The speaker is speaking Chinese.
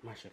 慢吃